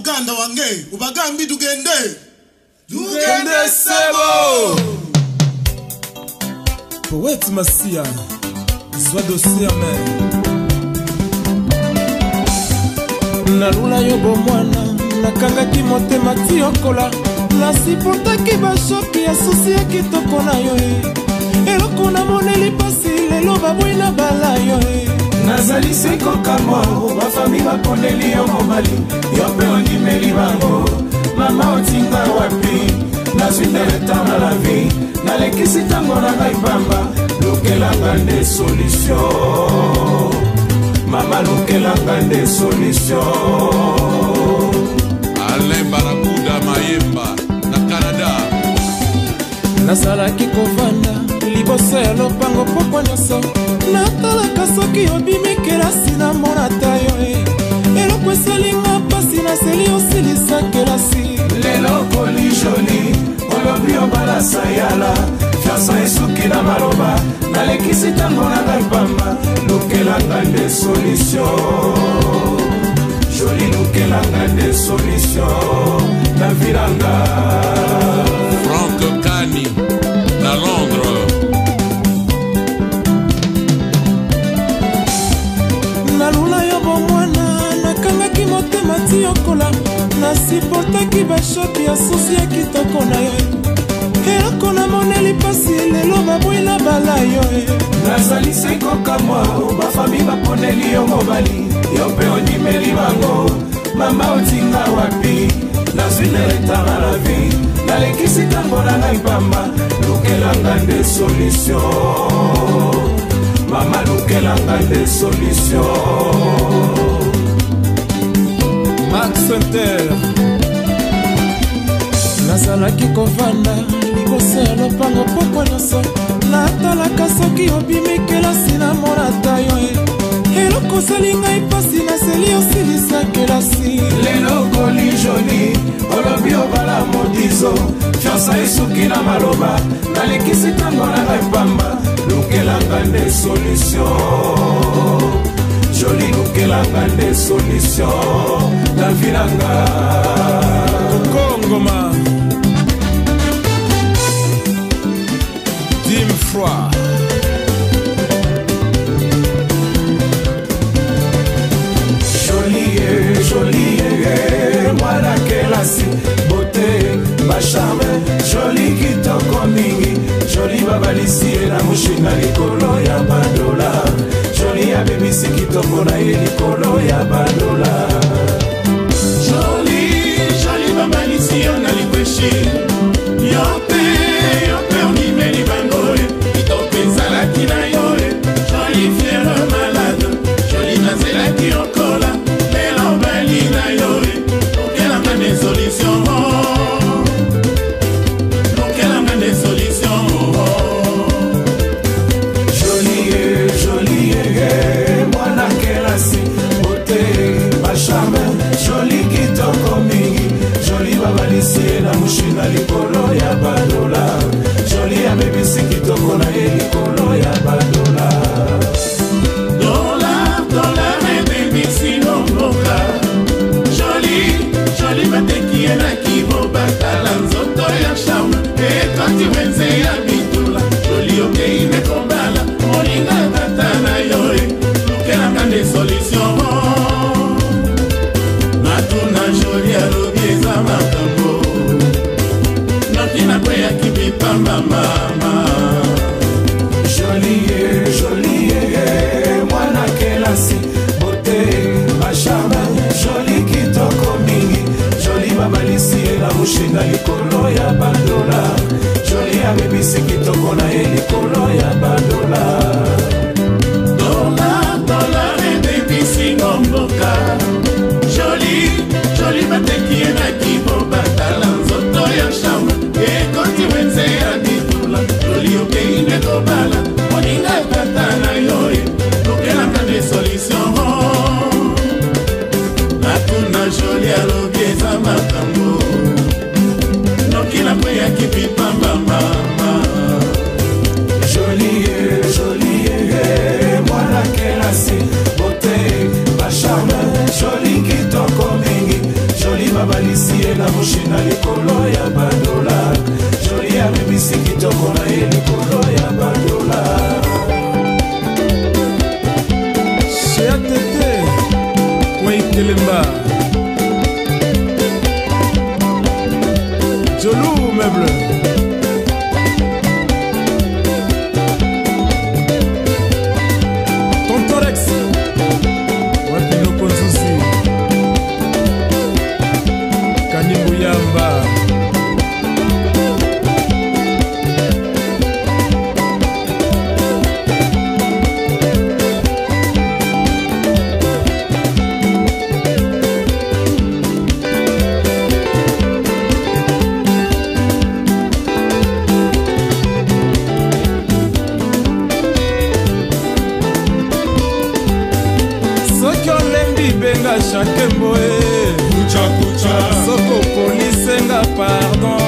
muganda wange ubagambi tugende tugende sebo poet masia zwa dosier mer nalula yo bomwana nakangaki motema ti yokola nasiportaki bashoki ya susi ya kitoko na yo e eloko namoneli mpasi lelo babwi na bala yo e nazali sekoka moro bafami baponeli yo mobali yo mpe ondimeli bango mama otinga wapi nazwi nde letan na la vi nalekisi ntango na ngai pamba lokelanga nde solutio mama lokelanga nde solutio alain barakuda mayemba na canada nasalaki kovanda liboso ya lopango pokwa nyonso natalaka soki obimi kelasi namona ta yo e eloko esalinga mpasi naseli osilisa kelasi lelo kolijoli olobi obalasa yala fianso esuki na maloba nalekisi ntango nanga pamba lukelanga nde solution joli lukelanga nde solution na vilanga ya susi ya kitoko na yo eloko namoneli mpasi lelo babwi na bala yo e. nazali se kokamwa bafami baponeli yo mobali yo mpe ondimeli bango mama otinga wapi nazwi na retara na vi nalekisi ntango na ngai pamba lukelanga nde solutio mama lukelanga nde solutio max center nazalaki kovanda liboso ya lopango pokwa nyonso natalaka soki obimi kelasi na monata yo e eloko osali ngai mpasi naseli osilisa kelasi lelo koli joli olobi obala modizo fiansa esuki na maloba nalekisi ntango na ngai pamba lukelanga nde solution joli lukelanga nde solution na vi nanga kongoma froid. Jolie, jolie, voilà kelasi, beauté, ma charme, jolie kitoko mingi, jolie babalisi na mushinga likolo ya badola, jolie abebisi kitoko na ye likolo ya badola. Je l'ouvre mes bleus kosenga chatemboe soko polisenga pardon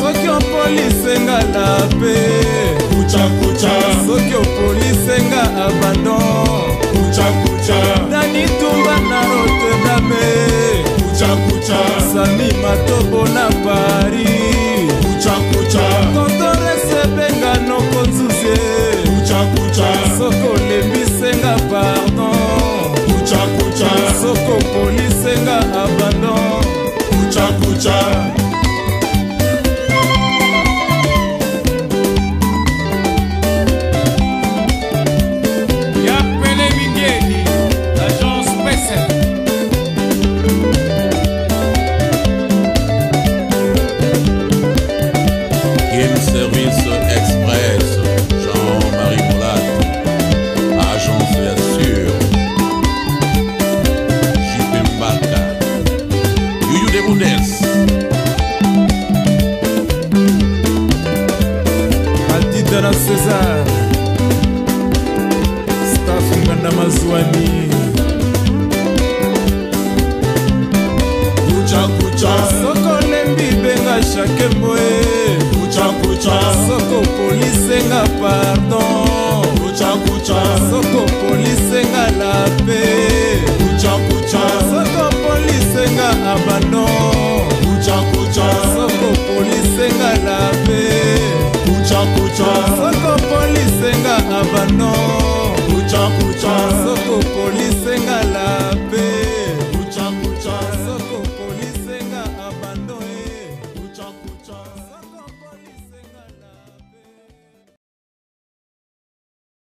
soki opolisenga la pe soki opolisenga abandon dani tumba na roterdame sami matobo na pa